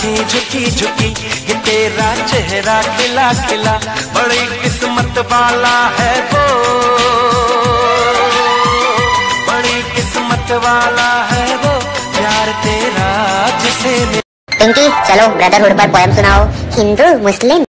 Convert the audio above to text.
आँखें झुकी झुकी, ये तेरा चेहरा खिला खिला, बड़ी किस्मत वाला है वो। बड़ी किस्मत वाला है वो, प्यार तेरा जिसे पिंकी चलो ब्रदरहुड पर पोएम सुनाओ। हिंदू, मुस्लिम।